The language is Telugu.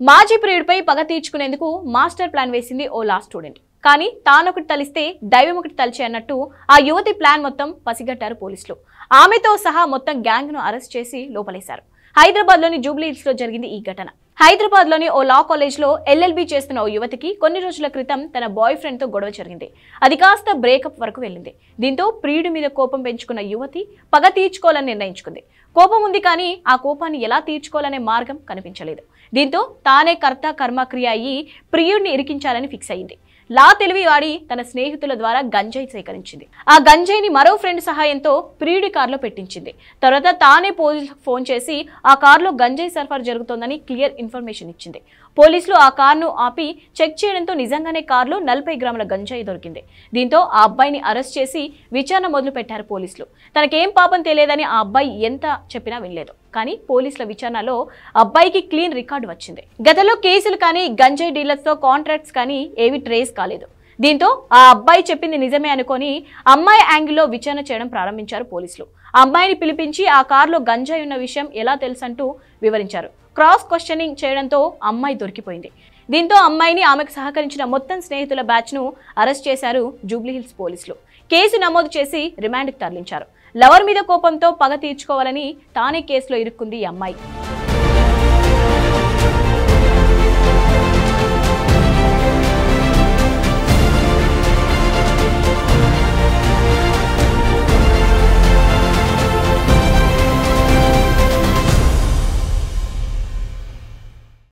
మాజీ ప్రియుడిపై పగ తీర్చుకునేందుకు మాస్టర్ ప్లాన్ వేసింది ఓ లా స్టూడెంట్. కానీ తానొకటి తలిస్తే దైవం ఒకటి తలిచే అన్నట్టు ఆ యువతి ప్లాన్ మొత్తం పసిగట్టారు పోలీసులు. ఆమెతో సహా మొత్తం గ్యాంగ్ను అరెస్ట్ చేసి లోపలేశారు. హైదరాబాద్లోని జూబ్లీ హిల్స్లో జరిగింది ఈ ఘటన. హైదరాబాద్లోని ఓ లా కాలేజ్లో ఎల్ఎల్బి చేస్తున్న ఓ యువతికి కొన్ని రోజుల క్రితం తన బాయ్ ఫ్రెండ్తో గొడవ జరిగింది. అది కాస్త బ్రేకప్ వరకు వెళ్ళింది. దీంతో ప్రియుడి మీద కోపం పెంచుకున్న యువతి పగ తీర్చుకోవాలని నిర్ణయించుకుంది. కోపం ఉంది కానీ ఆ కోపాన్ని ఎలా తీర్చుకోవాలనే మార్గం కనిపించలేదు. దీంతో తానే కర్త కర్మక్రియ అయ్యి ప్రియుడిని ఇరికించాలని ఫిక్స్ అయింది లా తెలివి వాడి తన స్నేహితుల ద్వారా గంజాయి సేకరించింది. ఆ గంజాయిని మరో ఫ్రెండ్ సహాయంతో ప్రియుడి కారులో పెట్టించింది. తర్వాత తానే పోలీసులకు ఫోన్ చేసి ఆ కారులో గంజాయి సరఫరా జరుగుతోందని క్లియర్ ఇన్ఫర్మేషన్ ఇచ్చింది. పోలీసులు ఆ కారును ఆపి చెక్ చేయడంతో నిజంగానే కారులో నలభై గ్రాముల గంజాయి దొరికింది. దీంతో ఆ అబ్బాయిని అరెస్ట్ చేసి విచారణ మొదలు పెట్టారు పోలీసులు. తనకేం పాపం తెలియదని ఆ అబ్బాయి ఎంత చెప్పినా వినలేదు. కానీ పోలీసుల విచారణలో అబ్బాయికి క్లీన్ రికార్డు వచ్చింది. గతంలో కేసులు కానీ గంజాయి డీలర్స్తో కాంట్రాక్ట్స్ కానీ ఏవి ట్రేస్ కాలేదు. దీంతో ఆ అబ్బాయి చెప్పింది నిజమే అనుకొని అమ్మాయి యాంగిల్లో విచారణ చేయడం ప్రారంభించారు పోలీసులు. ఆ అమ్మాయిని పిలిపించి ఆ కారులో గంజాయి ఉన్న విషయం ఎలా తెలుసంటూ వివరించారు. క్రాస్ క్వశ్చనింగ్ చేయడంతో అమ్మాయి దొరికిపోయింది. దీంతో అమ్మాయిని ఆమెకు సహకరించిన మొత్తం స్నేహితుల బ్యాచ్ను అరెస్ట్ చేశారు జూబ్లీహిల్స్ పోలీసులు. కేసు నమోదు చేసి రిమాండ్కు తరలించారు. లవర్ మీద కోపంతో పగ తీర్చుకోవాలని తానే కేసులో ఇరుక్కుంది ఈ అమ్మాయి.